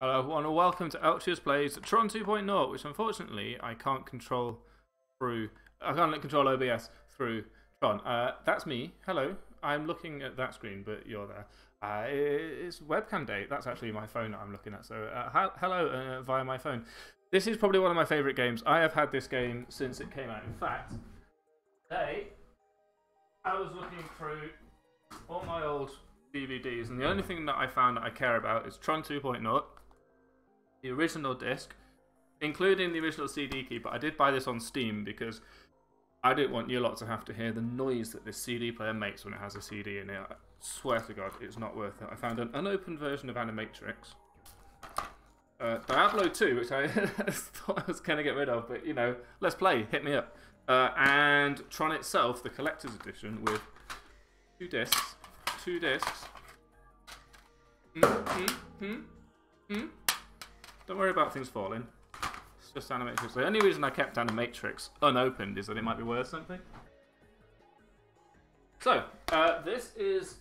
Hello everyone and welcome to Altreus Plays Tron 2.0, which unfortunately I can't control through, I can't control OBS through Tron. Uh, that's me, hello, I'm looking at that screen but you're there. Uh, it's webcam day, that's actually my phone that I'm looking at, so uh, hello uh, via my phone. This is probably one of my favourite games, I have had this game since it came out. In fact, today I was looking through all my old DVDs and the only thing that I found that I care about is Tron 2.0 the original disc, including the original CD key. But I did buy this on Steam because I didn't want you lot to have to hear the noise that this CD player makes when it has a CD in it. I swear to God, it's not worth it. I found an unopened version of Animatrix. Uh, Diablo 2, which I thought I was going to get rid of, but you know, let's play, hit me up. Uh, and Tron itself, the collector's edition, with two discs. Two discs. Hmm, hmm, hmm. Don't worry about things falling. It's just Animatrix. The only reason I kept Animatrix unopened is that it might be worth something. So, uh, this is...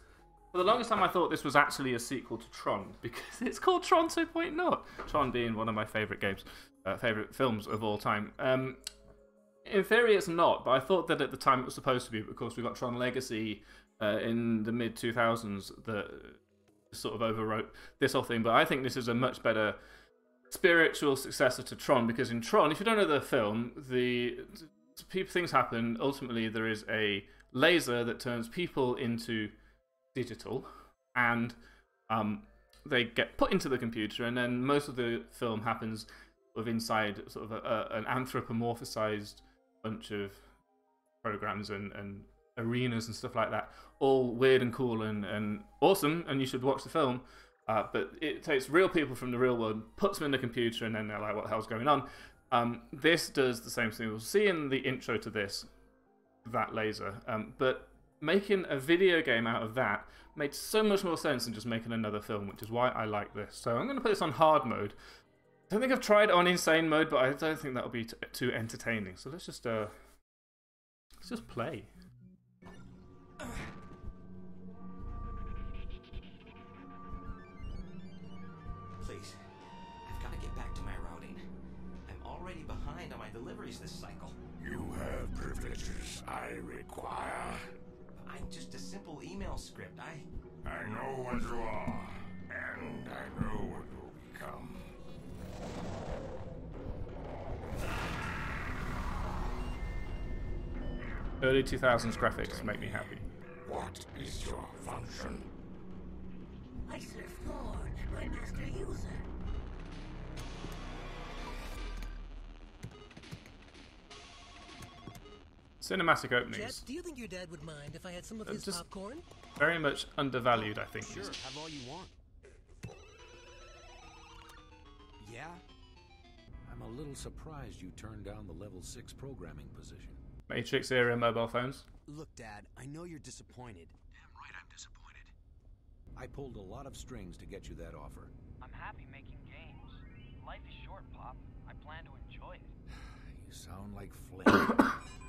For the longest time, I thought this was actually a sequel to Tron because it's called Tron 2.0. Tron being one of my favourite games, uh, favourite films of all time. Um, in theory, it's not, but I thought that at the time it was supposed to be. Of course, we got Tron Legacy uh, in the mid 2000s that sort of overwrote this whole thing. But I think this is a much better spiritual successor to Tron because in Tron, if you don't know the film, the people things happen. Ultimately, there is a laser that turns people into digital, and um, they get put into the computer, and then most of the film happens of inside sort of a, a, an anthropomorphized bunch of programs and, and arenas and stuff like that, all weird and cool and, and awesome, and you should watch the film. Uh, but it takes real people from the real world, puts them in the computer, and then they're like, what the hell's going on? Um, this does the same thing. We'll see in the intro to this, that laser. Um, but making a video game out of that made so much more sense than just making another film, which is why I like this. So I'm going to put this on hard mode. I don't think I've tried on insane mode, but I don't think that'll be too entertaining. So let's just uh, let's just play. Deliveries this cycle. You have privileges I require. I'm just a simple email script. I. I know what you are, and I know what you'll become. Early 2000s graphics make me happy. What is your function? I serve Thorne, my master user. Cinematic openings. Jet, do you think your dad would mind if I had some of uh, his Just popcorn? Very much undervalued, I think. Sure, have all you want. Yeah? I'm a little surprised you turned down the level 6 programming position. Matrix era mobile phones. Look, Dad, I know you're disappointed. Damn right I'm disappointed. I pulled a lot of strings to get you that offer. I'm happy making games. Life is short, Pop. I plan to enjoy it. you sound like Flynn.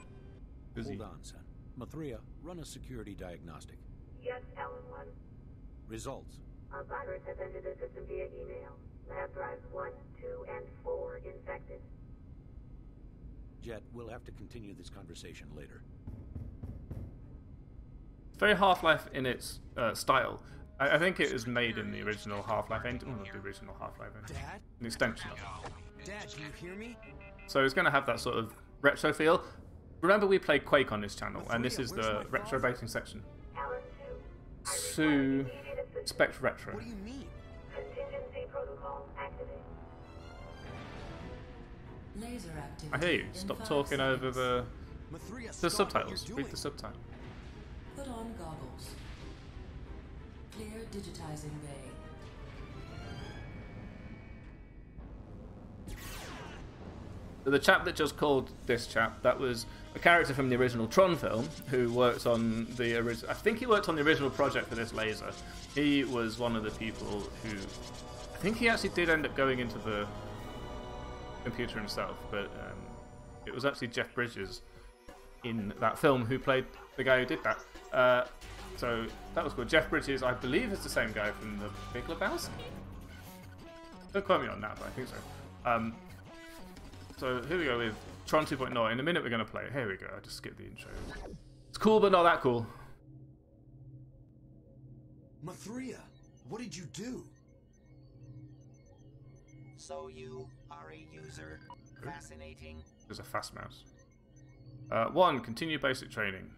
Busy. Hold on, son. Ma3a, run a security diagnostic. Yes, Alan 1. Results. A virus has entered the system via email. Lab drives 1, 2, and 4 infected. Jet, we'll have to continue this conversation later. Very Half-Life in its uh, style. I, I, think it was made in the original Half-Life engine. Well, the original Half-Life engine. Dad? An extension of it. Dad, do you hear me? So it's going to have that sort of retro feel. Remember we played Quake on this channel, and this is the retro baiting section. Sue Spect Retro. What do you mean? Contingency protocol activated. Laser activity I hear you. Stop talking over the the subtitles. Read the subtitle. Put on goggles. Clear digitizing bay. the chap that just called this chap, that was a character from the original Tron film who worked on the original. I think he worked on the original project for this laser. He was one of the people who. I think he actually did end up going into the computer himself, but um, it was actually Jeff Bridges in that film who played the guy who did that. Uh, so that was cool. Jeff Bridges, I believe, is the same guy from the Big Lebowski. Don't quote me on that, but I think so. Um, so here we go with Tron 2.0. In a minute we're going to play it. Here we go. I just skipped the intro. It's cool, but not that cool. Ma3a, what did you do? So you are a user. Fascinating. There's a fast mouse. Uh, one, continue basic training.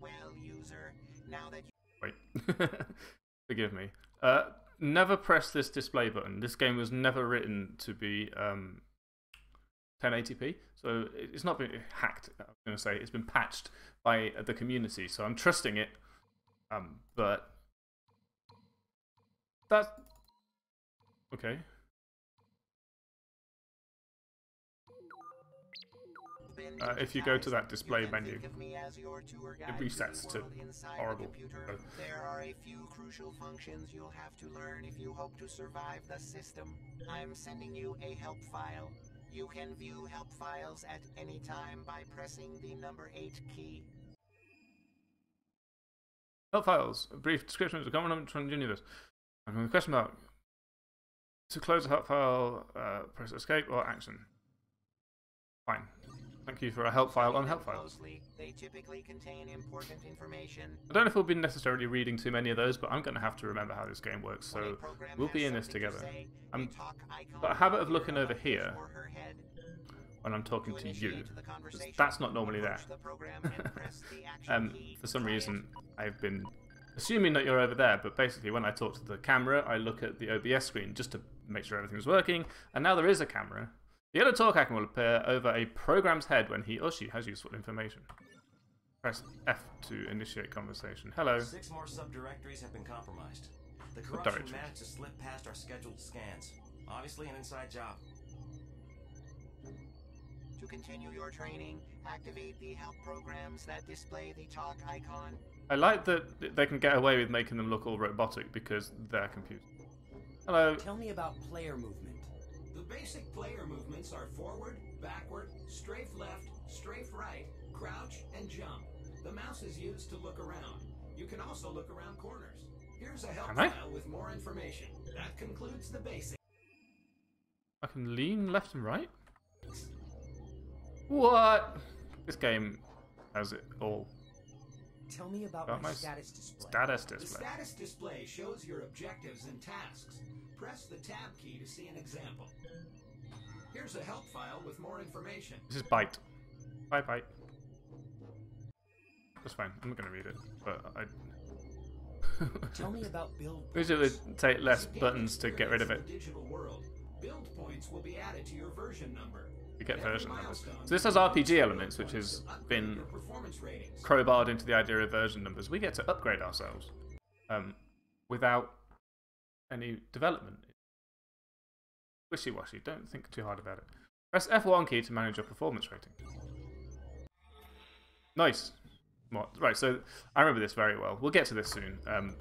Well, user, now that you Wait. Forgive me. Uh, never press this display button. This game was never written to be um, 1080p, so it's not been hacked. I'm going to say it's been patched by the community, so I'm trusting it. Um, but that's okay. Uh, if you go to that display menu, it resets to horrible. So- There are a few crucial functions you'll have to learn if you hope to survive the system. I'm sending you a help file. You can view help files at any time by pressing the number 8 key. Help files. A brief description of the to do this. I'm going to question mark. To close a help file, uh, press escape or action. Fine. Thank you for a help file on help files. Closely, they typically contain important information. I don't know if we'll be necessarily reading too many of those, but I'm going to have to remember how this game works, so we'll be in this together. I'm got a habit of looking over here when I'm talking to you. 'cause That's not normally there. um, for some reason, I've been assuming that you're over there, but basically when I talk to the camera, I look at the OBS screen just to make sure everything's working, and now there is a camera. The yellow talk icon will appear over a program's head when he or she has useful information. Press F to initiate conversation. Hello. Six more subdirectories have been compromised. The corruption directories? managed to slip past our scheduled scans. Obviously an inside job. To continue your training, activate the help programs that display the talk icon. I like that they can get away with making them look all robotic because they're computers. Hello. Tell me about player movement. The basic player movements are forward, backward, strafe left, strafe right, crouch, and jump. The mouse is used to look around. You can also look around corners. Here's a help Can file with more information. That concludes the basics. I can lean left and right? What? This game has it all. Tell me about Got my, my status display. Status The display. status display shows your objectives and tasks. Press the tab key to see an example. Here's a help file with more information. This is Byte. Bye Byte. That's fine. I'm not going to read it, but I. Tell me about build. Wish it would take less buttons to get rid of it. Digital world, build points will be added to your version number. You get version numbers. So this has RPG elements, which has been your performance ratings. crowbarred into the idea of version numbers. We get to upgrade ourselves um, without any development. Wishy washy. Don't think too hard about it. Press F1 key to manage your performance rating. Nice. Right, so I remember this very well. We'll get to this soon. Um,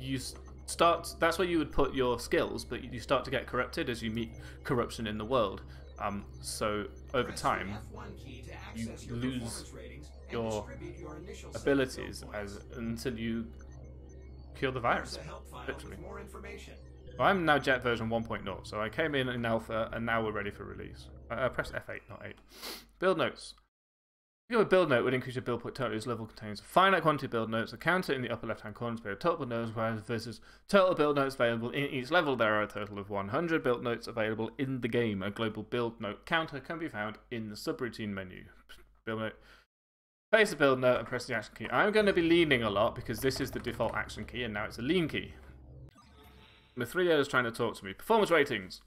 you start. That's where you would put your skills, but you start to get corrupted as you meet corruption in the world. Um, so over time, F1 key to you lose performance ratings and your your initial set of abilities as until you cure the virus. a help file Literally. with more information. So I'm now Jet version 1.0, so I came in in alpha and now we're ready for release. Uh, uh, press F8, not 8. Build notes. If you have a build note, would increase your build point total. This level contains a finite quantity of build notes. A counter in the upper left hand corner displays total build notes, whereas versus total build notes available in each level. There are a total of 100 build notes available in the game. A global build note counter can be found in the subroutine menu. Build note. Place the build note and press the action key. I'm going to be leaning a lot because this is the default action key and now it's a lean key. The three is trying to talk to me. Performance ratings.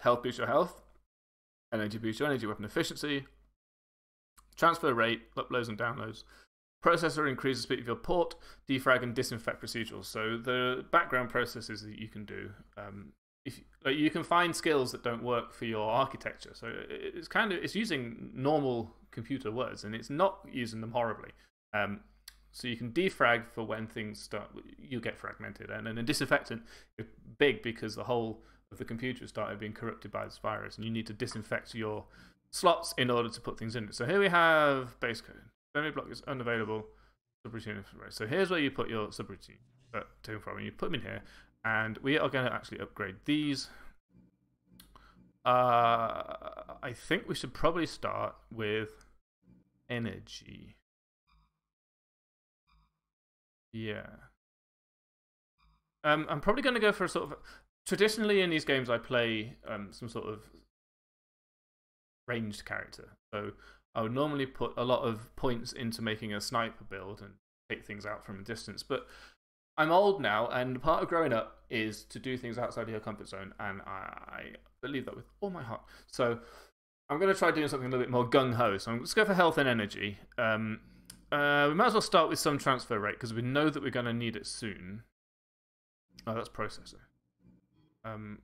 Health boost your health. Energy boost your energy weapon efficiency. Transfer rate, uploads and downloads. Processor increases speed of your port, defrag and disinfect procedurals. So the background processes that you can do. Um, if like, you can find skills that don't work for your architecture. So it- it's kind of it's using normal computer words and it's not using them horribly. Um, so you can defrag for when things start you get fragmented, and then a disinfectant is big because the whole of the computer started being corrupted by this virus, and you need to disinfect your slots in order to put things in. it. So here we have base code. Memory block is unavailable. Subroutine. So here's where you put your subroutine uh, to and from, and you put them in here, and we are going to actually upgrade these. Uh, I think we should probably start with energy. Yeah. Um, I'm probably going to go for a sort of. Traditionally, in these games, I play um, some sort of ranged character. So I would normally put a lot of points into making a sniper build and take things out from a distance. But I'm old now, and part of growing up is to do things outside of your comfort zone, and I believe that with all my heart. So I'm going to try doing something a little bit more gung ho. So let's go for health and energy. Um, uh, we might as well start with some transfer rate because we know that we're going to need it soon. Oh, that's processor. Um,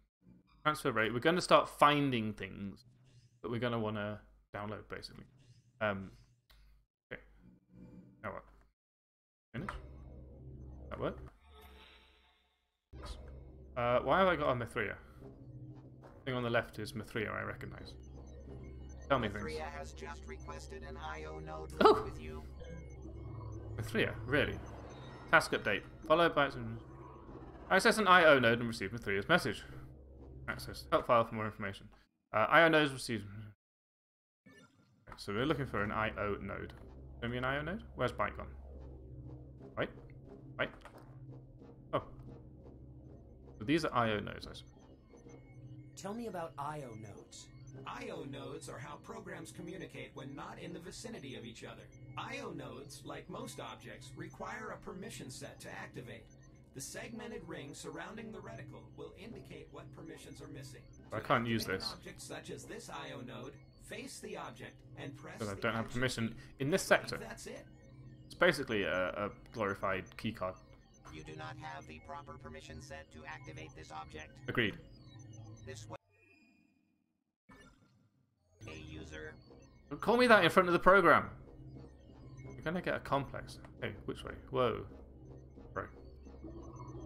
transfer rate. We're going to start finding things that we're going to want to download, basically. Um, okay. Now what? Finish? That work? Uh, why have I got a Ma3a? thing on the left is Ma3a, I recognize. Tell me Ma3a things. has just requested an IO node Oh! with you. Ma3a, really? Task update. Followed by some. Access an IO node and receive Ma3a's message. Access. Help file for more information. Uh, IO nodes received. Okay, so we're looking for an IO node. Show me an IO node? Where's Byte gone? Wait. Wait. Oh. So these are IO nodes, I suppose. Tell me about IO nodes. I.O. nodes are how programs communicate when not in the vicinity of each other. I.O. nodes, like most objects, require a permission set to activate. The segmented ring surrounding the reticle will indicate what permissions are missing. I can't use this. An object such as this I.O. node, face the object and press Because I don't have permission in this sector. That's it. It's basically a, a glorified keycard. You do not have the proper permission set to activate this object. Agreed. This way. A user. Don't call me that in front of the program. You're gonna get a complex. Hey, which way? Whoa. Bro.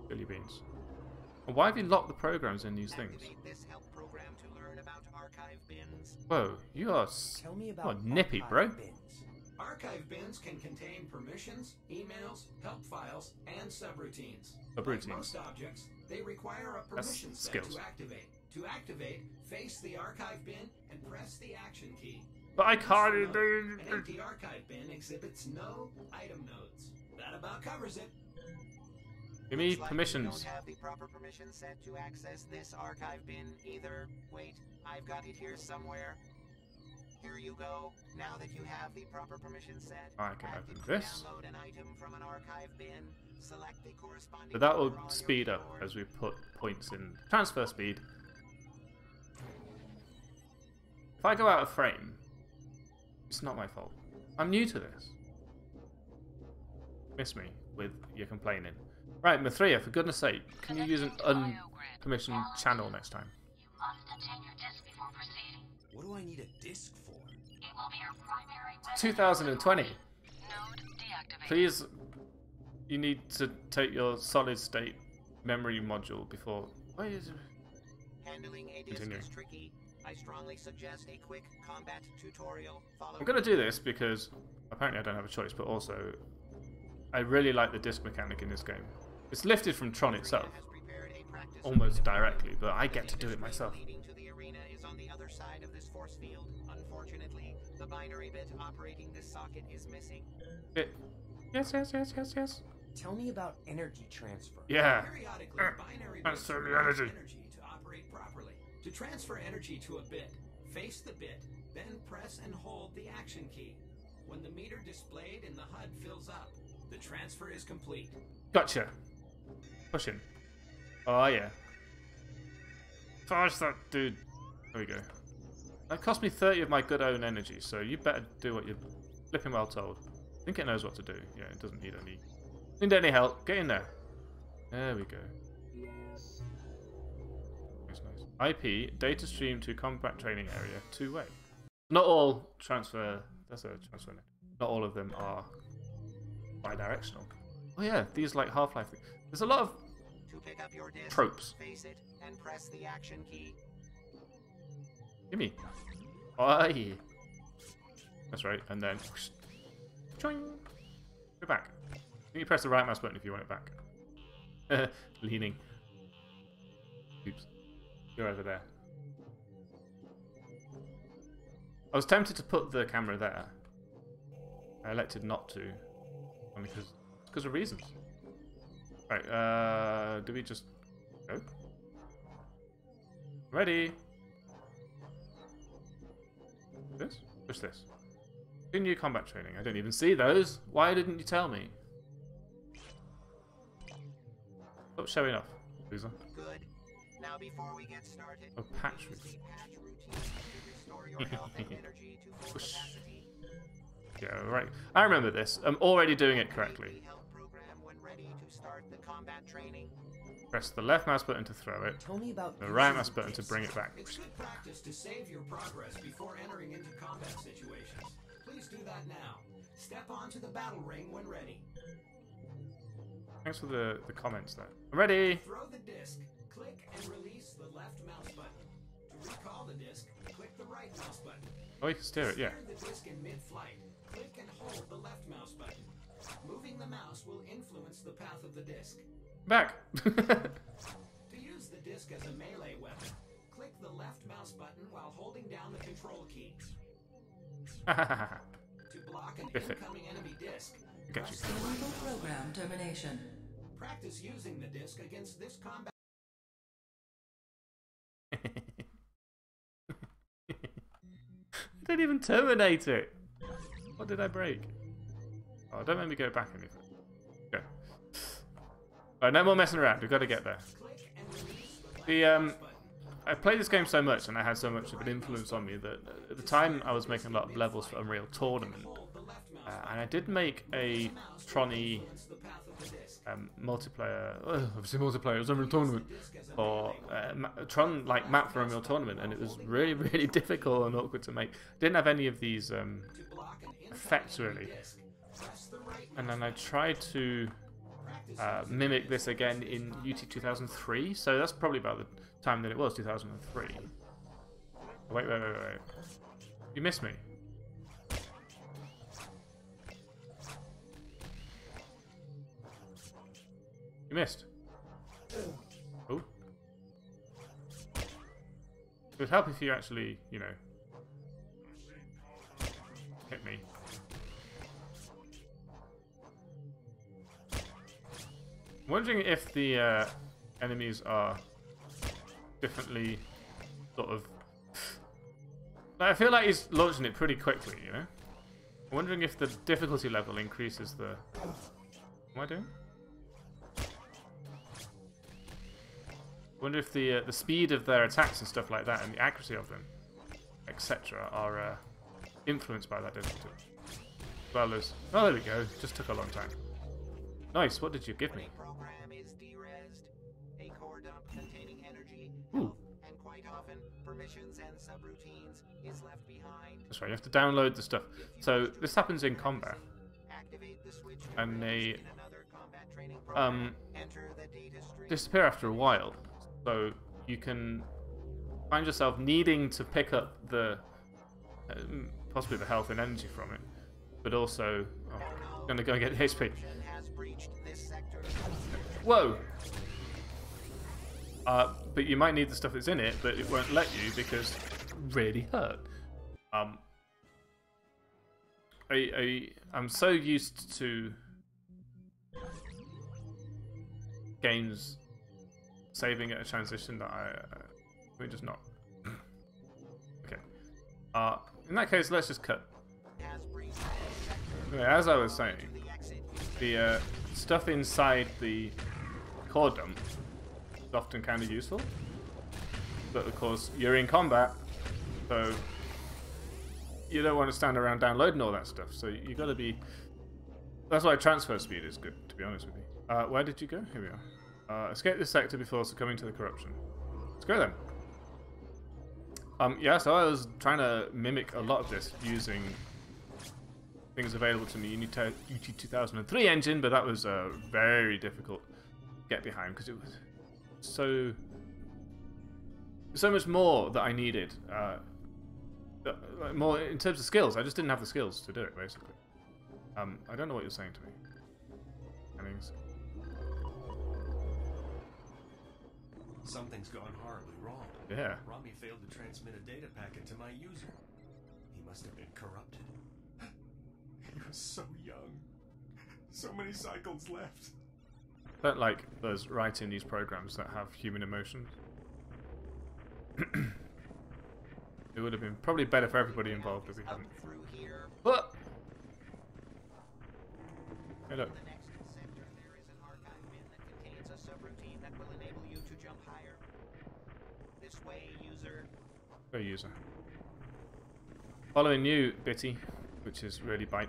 Billy beans. And why have you locked the programs in these things? Activate this help program to learn about archive bins. Whoa, you are, s- Tell me about are nippy, bro. bins. Archive bins can contain permissions, emails, help files, and subroutines. Like most objects, they require a That's set skills. to activate. To activate, face the archive bin and press the action key. But I Just can't note, An empty archive bin exhibits no item nodes. That about covers it. Give me Looks like permissions. You don't have the proper permission set to access this archive bin either. Wait, I've got it here somewhere. Here you go. Now that you have the proper permission set, I can active open this. Download an item from an archive bin. Select the corresponding. But that will speed up as we put points in transfer speed. If I go out of frame, it's not my fault. I'm new to this. Miss me with your complaining. Right, Ma3a, for goodness sake, can you use an unpermissioned channel next time? What do I need a disc for? It will be your primary 2020. Please, you need to take your solid state memory module before. Why is it? Handling a disc Continuing. is tricky. I strongly suggest a quick combat tutorial. Follow I'm going to do this because apparently I don't have a choice, but also I really like the disc mechanic in this game. It's lifted from Tron itself, almost directly, but I get to do it myself. leading to the arena is on the other side of this force field. Unfortunately, the binary bit operating this socket is missing. It, yes, yes, yes, yes, yes. Tell me about energy transfer. Yeah. Periodically, Er, binary transfer the energy. energy to operate properly. To transfer energy to a bit, face the bit, then press and hold the action key. When the meter displayed in the HUD fills up, the transfer is complete. Gotcha. Pushing. Oh yeah. Charge that dude. There we go. That cost me 30 of my good own energy, so you better do what you're flipping well told. I think it knows what to do. Yeah, it doesn't need any need any help. Get in there. There we go. Nice, nice. IP, data stream to combat training area, two way. Not all transfer that's a transfer net. Not all of them are bi-directional. Oh yeah, these like Half-Life. things. There's a lot of To pick up your disc, Tropes. face it and press the action key. gimme. Oh yeah. That's right, and then whoosh, choing. go back. I you press the right mouse button if you want it back. Leaning. Oops. You're over there. I was tempted to put the camera there. I elected not to. Only because because of reasons. Right, uh do we just go? Ready? This? Push this. Continue combat training. I don't even see those. Why didn't you tell me? Stop showing off, loser. Good. Now before we get started, Oh, patch use routine. the patch routine to restore your health and energy to full Whoosh. capacity. Yeah, right. I remember this. I'm already doing it correctly. The health program when ready to start the combat training. Press the left mouse button to throw it. Tell me about The right mouse button to bring it back. It's good practice to save your progress before entering into combat situations. Please do that now. Step onto the battle ring when ready. Thanks for the, the comments there. I'm ready! Throw the disc. Click and release right mouse button. Oh, you can steer it, yeah. Steer the disc in mid-flight. Click and hold the left mouse button. Moving the mouse will influence the path of the disc. Back! To use the disc as a melee weapon, click the left mouse button while holding down the control keys. To block an Biff it. incoming enemy disc, I get you. press the right program termination. Practice using the disc against this combat. didn't even terminate it! What did I break? Oh, don't make me go back anything. Okay. Alright, no more messing around. We've got to get there. The um. I played this game so much and I had so much of an influence on me that at the time I was making a lot of levels for Unreal Tournament. Uh, and I did make a Tronny um, multiplayer, uh, obviously multiplayer, it was Unreal Tournament, or uh, Tron like map for Unreal Tournament, and it was really, really difficult and awkward to make. Didn't have any of these um, effects really, and then I tried to uh, mimic this again in UT 2003. So that's probably about the time that it was 2003. Wait, wait, wait, wait, wait. You missed me. You missed. Oh. It would help if you actually, you know, hit me. I'm wondering if the uh, enemies are differently sort of. Like, I feel like he's launching it pretty quickly, you know? I'm wondering if the difficulty level increases the. What am I doing? Wonder if the uh, the speed of their attacks and stuff like that and the accuracy of them, etc., are uh, influenced by that difficulty. As well as oh, there we go. Just took a long time. Nice. What did you give me? A program is derezzed. A core dump containing energy, Ooh. and quite often permissions and subroutines is left behind. That's right. You have to download the stuff. So this happens in combat. Activate the switch And they, in another combat training program. Um, Enter the data stream. disappear after a while. So you can find yourself needing to pick up the um, possibly the health and energy from it, but also oh, gonna go get the HP. Whoa! Uh, but you might need the stuff that's in it, but it won't let you because really hurt. Um, I, I I'm so used to games saving at a transition that I uh, we're just not. okay. Uh, in that case, let's just cut. Anyway, as I was saying, The the uh, stuff inside the core dump is often kind of useful. But of course, you're in combat, so you don't want to stand around downloading all that stuff. So you've got to be. That's why transfer speed is good, to be honest with you. Uh, where did you go? Here we are. Uh, escape this sector before succumbing to the corruption. Let's go then. Um, yeah, so I was trying to mimic a lot of this using things available to me in UT UT 2003 engine, but that was uh, very difficult to get behind because it was so so much more that I needed. Uh, uh, more in terms of skills, I just didn't have the skills to do it. Basically, um, I don't know what you're saying to me. Something's gone horribly wrong. Yeah. Rami failed to transmit a data packet to my user. He must have been corrupted. He was so young. So many cycles left. Don't like those writing these programs that have human emotions. it would have been probably better for everybody involved if we hadn't. But hey, look. In the next sector, there is an archive bin that contains a subroutine that will enable you to jump higher. This way, user. Go user. Following you, Bitty, which is really bite.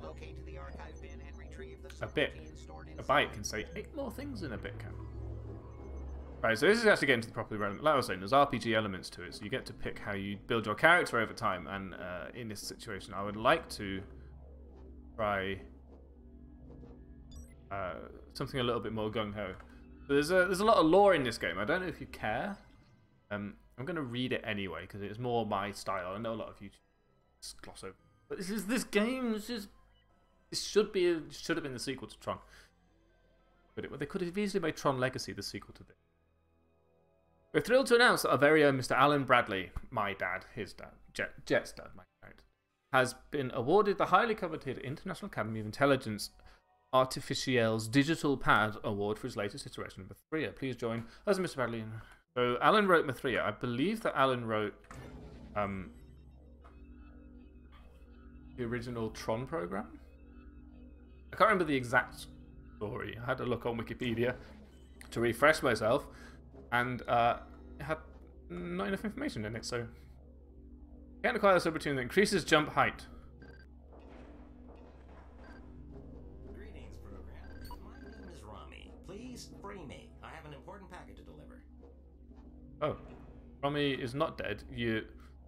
Locate the archive bin and retrieve the A bit. A bite can say eight more things than a bit can. Right, so this is actually getting to the properly relevant. Like I was saying, there's RPG elements to it, so you get to pick how you build your character over time. And uh, in this situation, I would like to try uh, something a little bit more gung ho. There's a there's a lot of lore in this game. I don't know if you care. Um, I'm going to read it anyway because it's more my style. I know a lot of you gloss over, but this is this game. This is this should be a, should have been the sequel to Tron. But it, they could have easily made Tron Legacy the sequel to this. We're thrilled to announce that our very own Mr. Alan Bradley, my dad, his dad, Jet, Jet's dad, my dad, has been awarded the highly coveted International Academy of Intelligence Artificiel's Digital Pad Award for his latest iteration of Ma3a. Please join us, Mr. Bradley. So Alan wrote Ma3a. I believe that Alan wrote um, the original Tron program. I can't remember the exact story. I had to look on Wikipedia to refresh myself, and uh, it had not enough information in it. So, can't acquire a subroutine that increases jump height. Oh, Romy is not dead. You,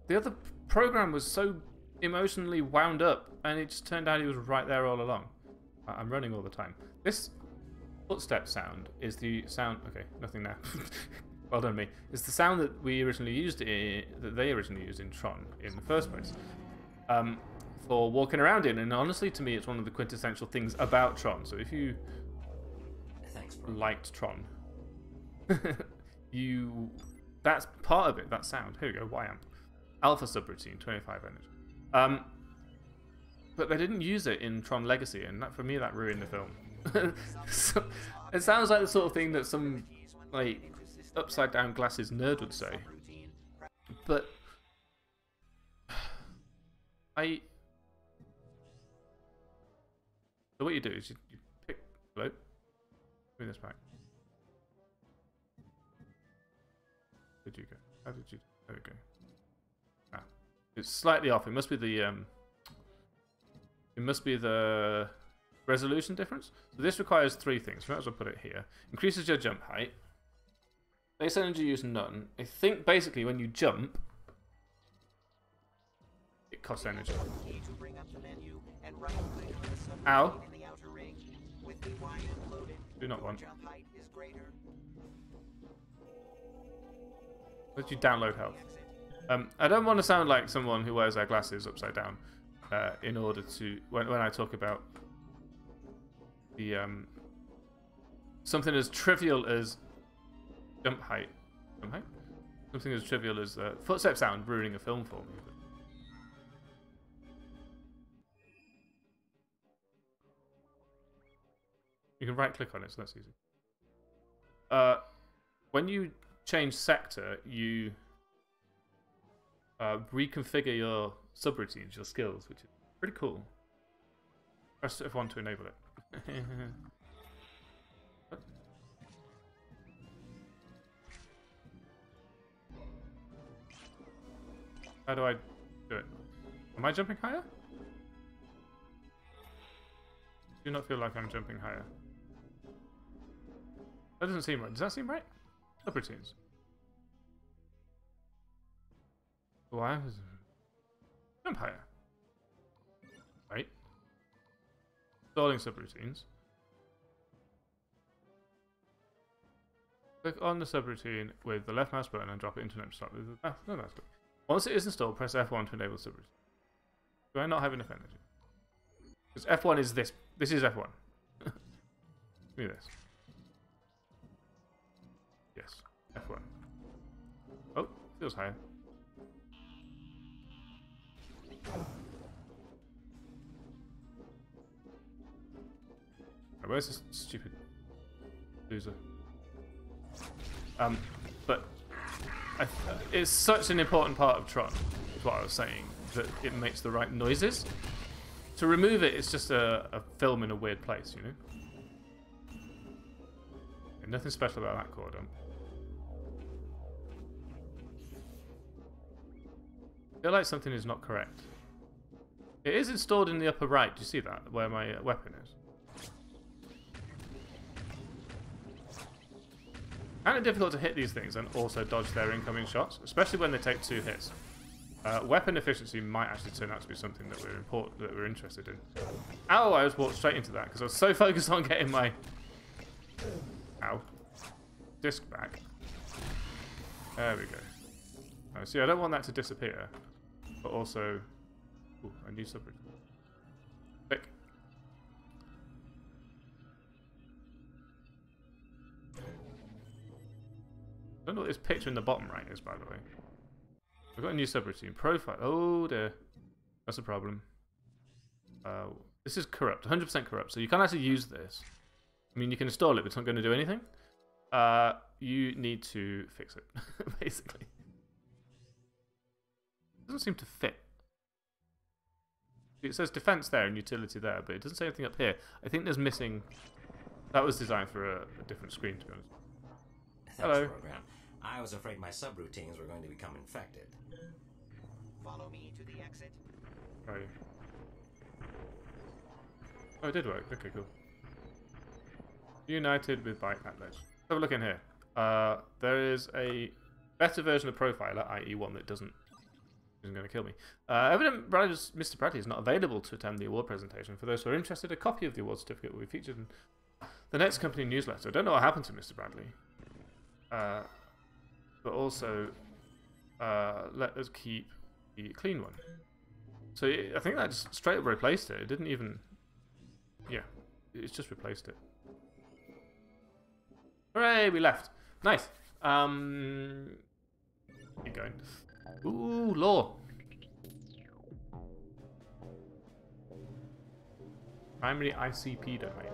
the other program was so emotionally wound up, and it just turned out he was right there all along. I'm running all the time. This footstep sound is the sound. Okay, nothing now. well done, me. It's the sound that we originally used in, that they originally used in Tron in the first place. Um, for walking around in, and honestly, to me, it's one of the quintessential things about Tron. So if you Thanks, liked Tron, you that's part of it. That sound. Here we go. Y amp. Alpha subroutine, 25 energy. Um, but they didn't use it in Tron Legacy, and that for me that ruined the film. so, it sounds like the sort of thing that some like upside down glasses nerd would say. But I. So what you do is you, you pick. Hello. Bring this back. Where'd you go? How did you? There we go. Ah, it's slightly off. It must be the um. It must be the resolution difference. So this requires three things. Might as well put it here. Increases your jump height. Base energy use none. I think basically when you jump, it costs energy. Key to bring up Let you download health. Um, I don't want to sound like someone who wears their glasses upside down. Uh, in order to when when I talk about the um something as trivial as jump height, jump height, something as trivial as uh, footstep sound ruining a film for me. You can right click on it, so that's easy. Uh, when you change sector, you uh, reconfigure your subroutines, your skills, which is pretty cool. Press F1 to enable it. How do I do it? Am I jumping higher? do not feel like I'm jumping higher. That doesn't seem right. Does that seem right? Subroutines. Why? is- higher. Right. Stalling subroutines. Click on the subroutine with the left mouse button and drop it into an start with the good. Once it is installed, press F1 to enable subroutine. Do I not have enough energy? Because F1 is this. This is F1. Give me this. F1. Oh, feels high. Where's this stupid loser? Um, but th it's such an important part of Tron, is what I was saying, that it makes the right noises. To remove it, it's just a, a film in a weird place, you know? And nothing special about that chord. Feel like something is not correct. It is installed in the upper right. Do you see that? Where my uh, weapon is. Kind of difficult to hit these things and also dodge their incoming shots, especially when they take two hits. Uh, weapon efficiency might actually turn out to be something that we're important that we're interested in. Ow! I just walked straight into that because I was so focused on getting my ow disc back. There we go. Uh, see, I don't want that to disappear, but also ooh, a new subroutine. Click. I don't know what this picture in the bottom right is, by the way. We've got a new subroutine. Profile. Oh dear. That's a problem. Uh, this is corrupt. 100% corrupt. So you can't actually use this. I mean, you can install it, but it's not going to do anything. Uh, you need to fix it, basically. It doesn't seem to fit. It says defense there and utility there, but it doesn't say anything up here. I think there's missing... That was designed for a, a different screen, to be honest. Thanks, Hello. program. I was afraid my subroutines were going to become infected. Follow me to the exit. Are you? Oh, it did work. Okay, cool. United with Byte Atlas. Have a look in here. Uh, there is a better version of Profiler, i.e. one that doesn't isn't going to kill me. Uh, evident Mr. Bradley is not available to attend the award presentation. For those who are interested, a copy of the award certificate will be featured in the next company newsletter. I don't know what happened to Mr. Bradley. Uh, but also, uh, let us keep the clean one. So I think that just straight up replaced it. It didn't even. Yeah, it's just replaced it. Hooray! We left. Nice. Um, keep going. Ooh, law. Primary ICP domain.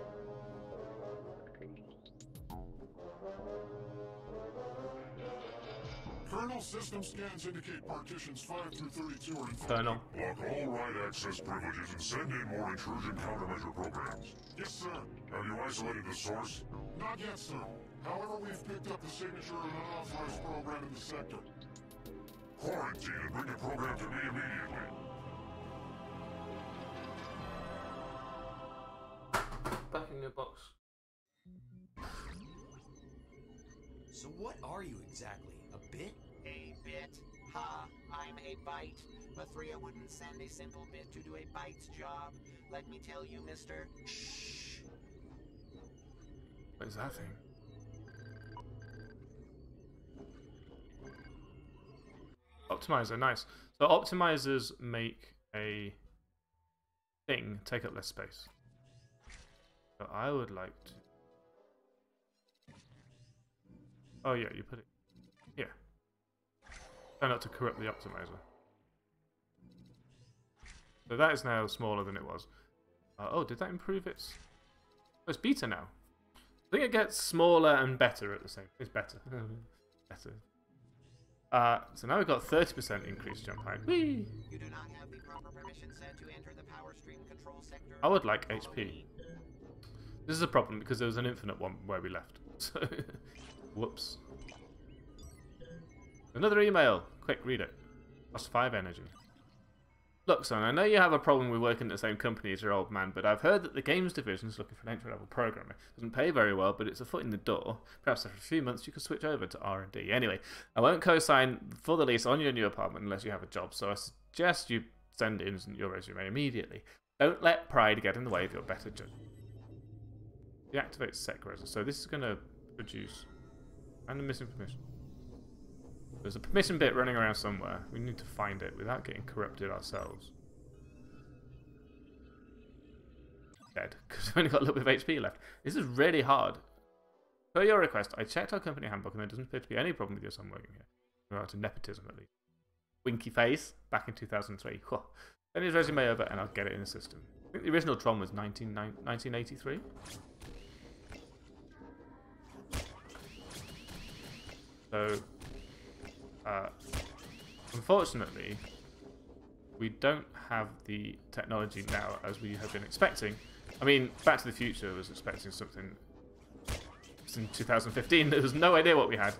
Kernel system scans indicate partitions 5 through 32 are infected. Kernel. Block all right access privileges and send in more intrusion countermeasure programs. Yes, sir. Have you isolated the source? Not yet, sir. However, we've picked up the signature of an unauthorized program in the sector. Quarantine and bring the program to me immediately. Back in your box. So what are you exactly? A bit? A bit? Ha! I'm a byte. Ma3a wouldn't send a simple bit to do a byte's job. Let me tell you, mister. Shh. What is that thing? Optimizer, nice. So optimizers make a thing take up less space. So I would like to. Oh yeah, you put it here. Try not to corrupt the optimizer. So that is now smaller than it was. Uh, oh, did that improve its? Oh, it's beta now. I think it gets smaller and better at the same. It's better. better. Uh, so now we've got 30% increased jump height. Whee! You do not have the proper permission set to enter the power stream control sector. I would like HP. This is a problem because there was an infinite one where we left. So, whoops. Another email. Quick, read it. Plus five energy. Look, son, I know you have a problem with working at the same company as your old man, but I've heard that the games division is looking for an entry-level programmer. It Doesn't pay very well, but it's a foot in the door. Perhaps after a few months you could switch over to R&D. Anyway, I won't co-sign for the lease on your new apartment unless you have a job, so I suggest you send in your resume immediately. Don't let pride get in the way of your better judgment. Deactivate sec res. So this is going to produce... And a missing permission. There's a permission bit running around somewhere. We need to find it without getting corrupted ourselves. Dead, because we've only got a little bit of HP left. This is really hard. Per your request, I checked our company handbook and there doesn't appear to be any problem with your son working here. Well, to nepotism at least. Winky face, back in 2003. Send his resume over and I'll get it in the system. I think the original Tron was 19, 1983. So, uh, unfortunately, we don't have the technology now as we have been expecting. I mean, Back to the Future was expecting something in 2015. There was no idea what we had.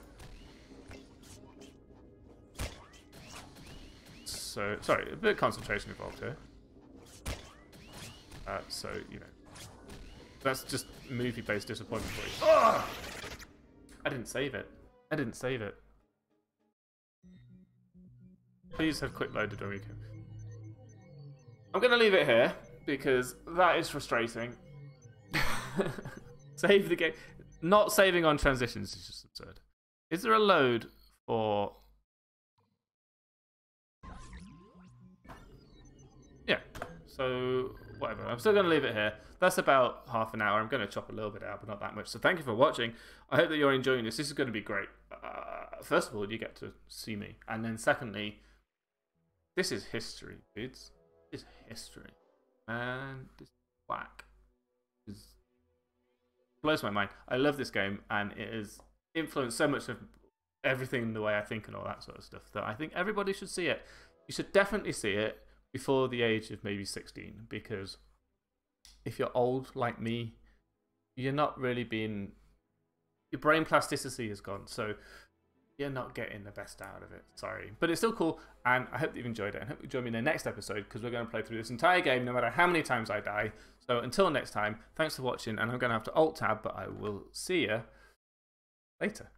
So, sorry, a bit of concentration involved here. Uh, so, you know, that's just movie-based disappointment for you. Ugh! I didn't save it. I didn't save it. Please have quick loaded when we can. I'm going to leave it here because that is frustrating. Save the game. Not saving on transitions is just absurd. Is there a load for. Yeah, so whatever. I'm still going to leave it here. That's about half an hour. I'm going to chop a little bit out, but not that much. So thank you for watching. I hope that you're enjoying this. This is going to be great. Uh, first of all, you get to see me. And then secondly, this is history, dudes. This is history. Man, this is whack. This blows my mind. I love this game, and it has influenced so much of everything in the way I think and all that sort of stuff that I think everybody should see it. You should definitely see it before the age of maybe 16 because if you're old like me, you're not really being. Your brain plasticity is gone. So you're not getting the best out of it. Sorry. But it's still cool, and I hope you've enjoyed it. And hope you join me in the next episode because we're going to play through this entire game no matter how many times I die. So until next time, thanks for watching, and I'm going to have to alt tab, but I will see you later.